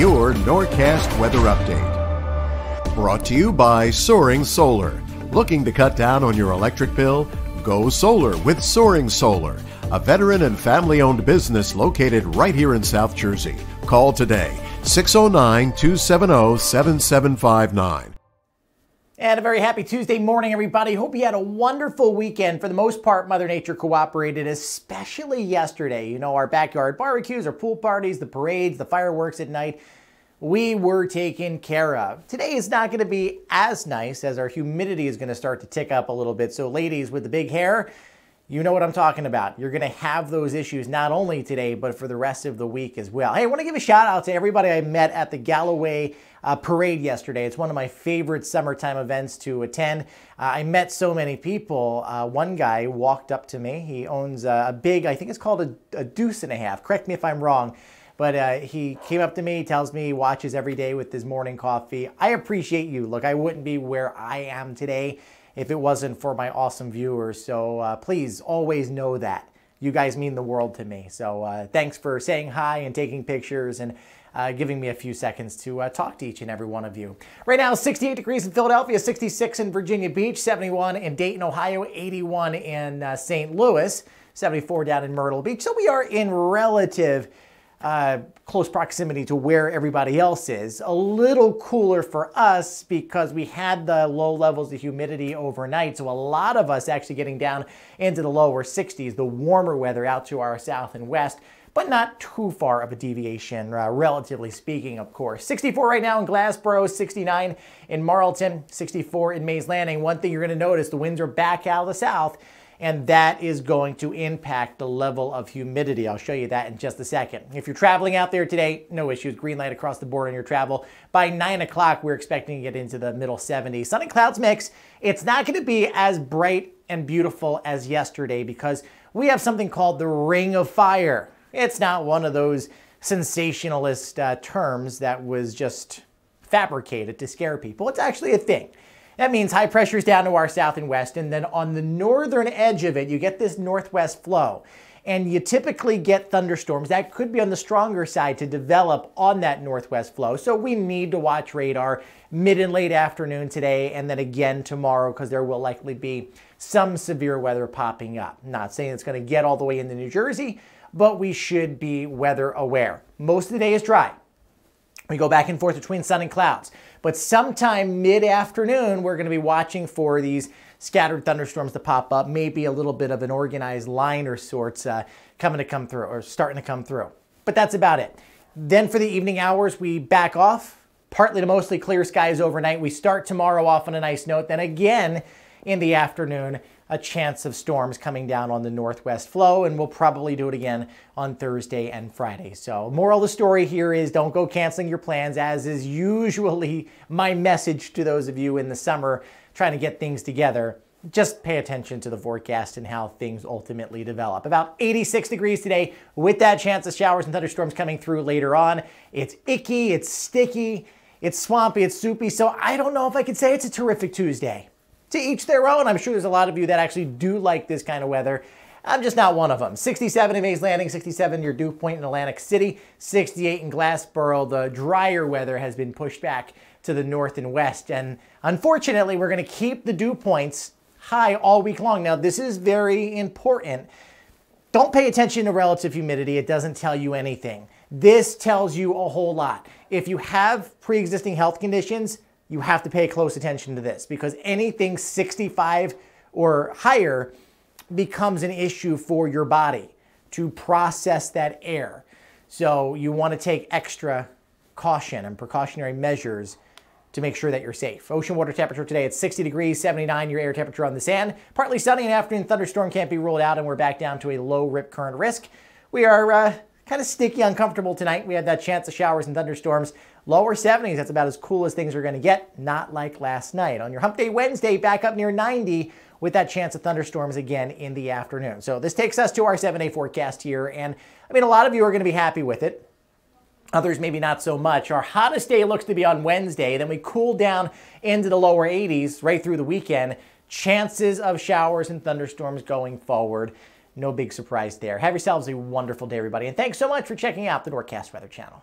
your Norcast weather update. Brought to you by Soaring Solar. Looking to cut down on your electric bill? Go solar with Soaring Solar, a veteran and family owned business located right here in South Jersey. Call today 609 270 7759. And a very happy Tuesday morning, everybody. Hope you had a wonderful weekend. For the most part, Mother Nature cooperated, especially yesterday. You know, our backyard barbecues, our pool parties, the parades, the fireworks at night. We were taken care of. Today is not going to be as nice as our humidity is going to start to tick up a little bit. So, ladies with the big hair, you know what I'm talking about. You're going to have those issues not only today, but for the rest of the week as well. Hey, I want to give a shout out to everybody I met at the Galloway uh, parade yesterday. It's one of my favorite summertime events to attend. Uh, I met so many people. Uh, one guy walked up to me. He owns a big, I think it's called a, a deuce and a half. Correct me if I'm wrong. But uh, he came up to me, tells me he watches every day with his morning coffee. I appreciate you. Look, I wouldn't be where I am today if it wasn't for my awesome viewers. So uh, please always know that. You guys mean the world to me. So uh, thanks for saying hi and taking pictures and uh, giving me a few seconds to uh, talk to each and every one of you. Right now, 68 degrees in Philadelphia, 66 in Virginia Beach, 71 in Dayton, Ohio, 81 in uh, St. Louis, 74 down in Myrtle Beach. So we are in relative uh, close proximity to where everybody else is. A little cooler for us because we had the low levels of humidity overnight. So a lot of us actually getting down into the lower 60s, the warmer weather out to our south and west but not too far of a deviation, uh, relatively speaking, of course. 64 right now in Glassboro, 69 in Marlton, 64 in Mays Landing. One thing you're going to notice, the winds are back out of the south and that is going to impact the level of humidity. I'll show you that in just a second. If you're traveling out there today, no issues. Green light across the board on your travel. By 9 o'clock, we're expecting to get into the middle 70s. Sun and clouds mix. It's not going to be as bright and beautiful as yesterday because we have something called the ring of fire. It's not one of those sensationalist uh, terms that was just fabricated to scare people. It's actually a thing. That means high pressure is down to our south and west, and then on the northern edge of it, you get this northwest flow. And you typically get thunderstorms that could be on the stronger side to develop on that northwest flow. So we need to watch radar mid and late afternoon today, and then again tomorrow, because there will likely be some severe weather popping up. Not saying it's going to get all the way into New Jersey, but we should be weather aware. Most of the day is dry. We go back and forth between sun and clouds. But sometime mid-afternoon, we're going to be watching for these scattered thunderstorms to pop up, maybe a little bit of an organized line or sorts uh, coming to come through or starting to come through. But that's about it. Then for the evening hours, we back off, partly to mostly clear skies overnight. We start tomorrow off on a nice note. Then again in the afternoon, a chance of storms coming down on the northwest flow, and we'll probably do it again on Thursday and Friday. So, moral of the story here is don't go canceling your plans, as is usually my message to those of you in the summer trying to get things together. Just pay attention to the forecast and how things ultimately develop. About 86 degrees today with that chance of showers and thunderstorms coming through later on. It's icky, it's sticky, it's swampy, it's soupy, so I don't know if I could say it's a terrific Tuesday to each their own. I'm sure there's a lot of you that actually do like this kind of weather. I'm just not one of them. 67 in Mays Landing, 67 your Dew Point in Atlantic City, 68 in Glassboro. The drier weather has been pushed back to the north and west. And unfortunately, we're going to keep the dew points high all week long. Now, this is very important. Don't pay attention to relative humidity. It doesn't tell you anything. This tells you a whole lot. If you have pre-existing health conditions, you have to pay close attention to this because anything 65 or higher becomes an issue for your body to process that air. So you want to take extra caution and precautionary measures to make sure that you're safe. Ocean water temperature today at 60 degrees, 79 your air temperature on the sand. Partly sunny and afternoon thunderstorm can't be ruled out and we're back down to a low rip current risk. We are uh, kind of sticky, uncomfortable tonight. We had that chance of showers and thunderstorms. Lower 70s, that's about as cool as things are going to get, not like last night. On your hump day Wednesday, back up near 90 with that chance of thunderstorms again in the afternoon. So this takes us to our seven day forecast here. And I mean, a lot of you are going to be happy with it. Others maybe not so much. Our hottest day looks to be on Wednesday. Then we cool down into the lower 80s right through the weekend. Chances of showers and thunderstorms going forward. No big surprise there. Have yourselves a wonderful day, everybody. And thanks so much for checking out the Norcast Weather Channel.